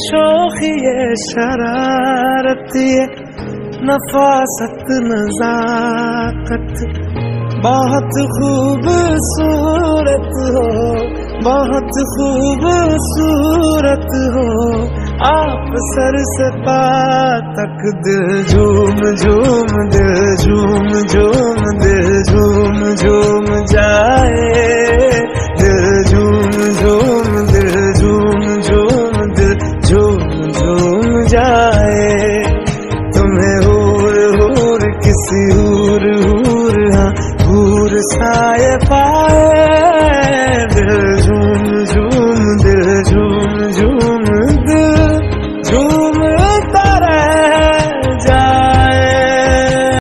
शोखी शरारत ये, नफासत, नजाकत। बहुत खूबसूरत हो, बहुत खूबसूरत हो। आप सर से पा तक दिल झूम झूम दिल झूम झूम दिल झूम झूम जाए। जाए। तुम्हें हूर हूर किसी हूर हूर हूर साए पा